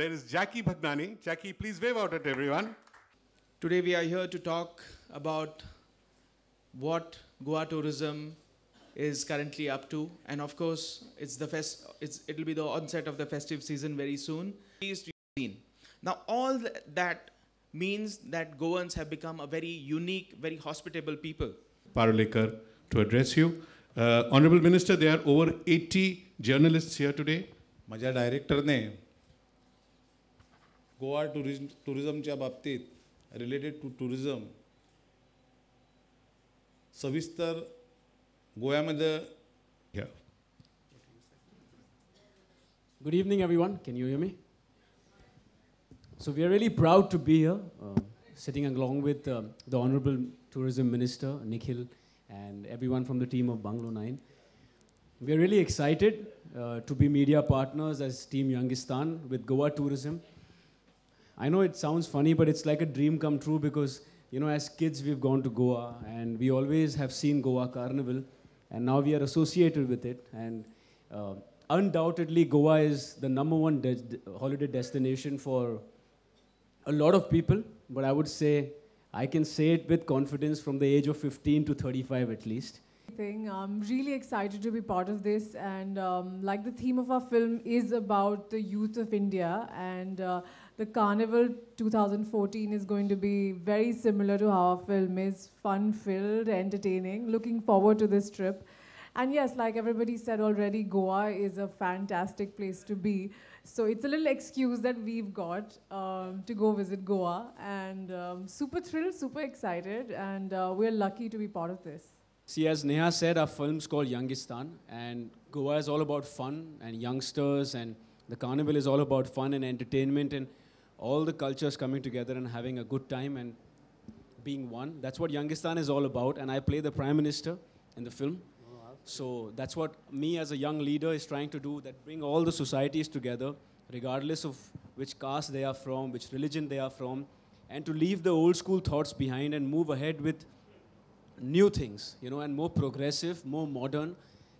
There is Jackky Bhagnani. Jackky, please wave out at everyone. Today we are here to talk about what Goa tourism is currently up to, and of course, it's the fest. It's it'll be the onset of the festive season very soon. Now, all that means that Goans have become a very unique, very hospitable people. Parulekar, to address you, uh, Honorable Minister, there are over 80 journalists here today. माझ्या डायरेक्टरने गोवा टुरिज टुरिझमच्या बाबतीत related to tourism सविस्तर गोव्यामध्ये घ्या Good evening, everyone. Can you hear me? So we are really proud to be here, um, sitting along with um, the Honorable Tourism Minister, Nikhil, and everyone from the team of Bangalore 9. We are really excited uh, to be media partners as Team Youngistaan with Goa Tourism. I know it sounds funny, but it's like a dream come true because, you know, as kids, we've gone to Goa and we always have seen Goa Carnival, and now we are associated with it. And uh, undoubtedly, Goa is the number one des- holiday destination for a lot of people, but I would say I can say it with confidence from the age of 15 to 35 at least. I'm really excited to be part of this, and um, like the theme of our film is about the youth of India, and uh, the Carnival 2014 is going to be very similar to how our film is fun-filled, entertaining. Looking forward to this trip. And yes, like everybody said already, Goa is a fantastic place to be. So it's a little excuse that we've got um, to go visit Goa, and um, super thrilled, super excited, and uh, we're lucky to be part of this. See, as Neha said, our film's called Youngistaan, and Goa is all about fun and youngsters, and the carnival is all about fun and entertainment, and all the cultures coming together and having a good time and being one. That's what Youngistaan is all about, and I play the Prime Minister in the film. So that's what me as a young leader is trying to do, that bring all the societies together, regardless of which caste they are from, which religion they are from, and to leave the old school thoughts behind and move ahead with new things, you know, and more progressive, more modern.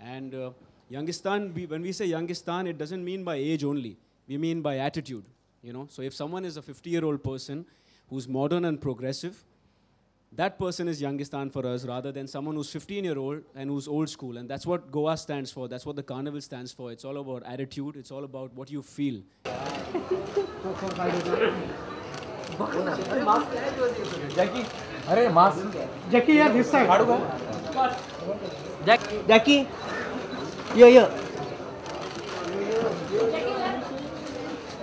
And uh, Youngistaan, we, when we say Youngistaan, it doesn't mean by age only. We mean by attitude, you know. So if someone is a 50-year-old person who's modern and progressive, that person is Youngistaan for us rather than someone who's 15-year-old and who's old school. And that's what Goa stands for. That's what the carnival stands for. It's all about attitude. It's all about what you feel. Jackky, Jackky, yeah, this side. Jack, Jackky. Yeah, yeah.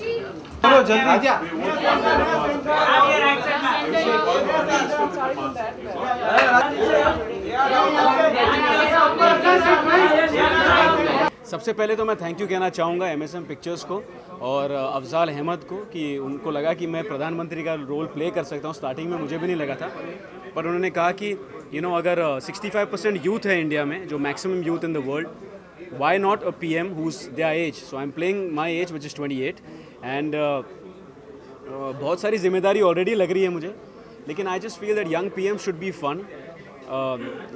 चलो जल्दी सबसे पहले तो मैं thank you कहना चाहूँगा M S M pictures को और अफजाल अहमद को कि उनको लगा कि मैं प्रधानमंत्री का रोल प्ले कर सकता हूँ। स्टार्टिंग में मुझे भी नहीं लगा था। पर उन्होंने कहा कि यू you नो know, अगर सिक्सटी फाइव परसेंट यूथ है इंडिया में जो maximum youth in the world why not a P M whose their age so I am playing my age which is twenty eight and बहुत सारी ज़िम्मेदारी already लग रही है मुझे, लेकिन I just feel that young PM should be fun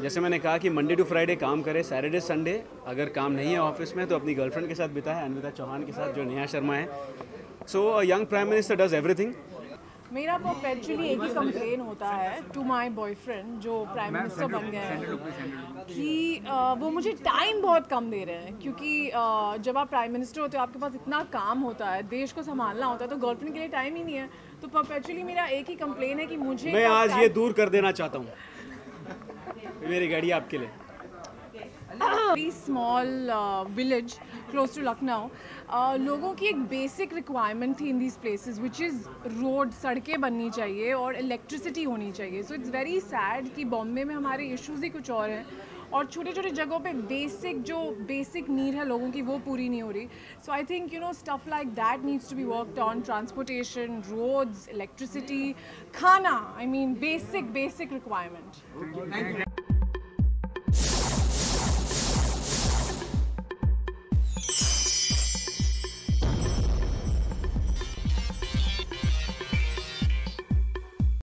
जैसे मैंने कहा कि मंडे टू फ्राइडे काम करें सैटरडे संडे अगर काम नहीं है ऑफ़िस में तो अपनी गर्लफ्रेंड के साथ बिताए अनविता चौहान के साथ, जो नेहा शर्मा है। So young prime minister does everything मेरा परपेचुअली एक ही कंप्लेन होता है टू माय बॉयफ्रेंड जो प्राइम मिनिस्टर बन गए हैं कि वो मुझे टाइम बहुत कम दे रहे हैं क्योंकि जब आप प्राइम मिनिस्टर होते हो आपके पास इतना काम होता है देश को संभालना होता है तो गर्लफ्रेंड के लिए टाइम ही नहीं है। तो परपेचुअली मेरा एक ही कंप्लेन है कि मुझे मैं आज ये दूर कर देना चाहता हूँ। मेरी गाड़ी आपके लिए। Very small village close to Lucknow लोगों की एक बेसिक रिक्वायरमेंट थी in these places which is road सड़कें बननी चाहिए और इलेक्ट्रिसिटी होनी चाहिए। सो इट्स वेरी सैड कि बॉम्बे में हमारे इश्यूज़ ही कुछ और हैं। और छोटे छोटे जगहों पे बेसिक जो बेसिक नीड है लोगों की, वो पूरी नहीं हो रही। So I think you know stuff like that needs to be worked on transportation roads electricity khana I mean basic basic requirement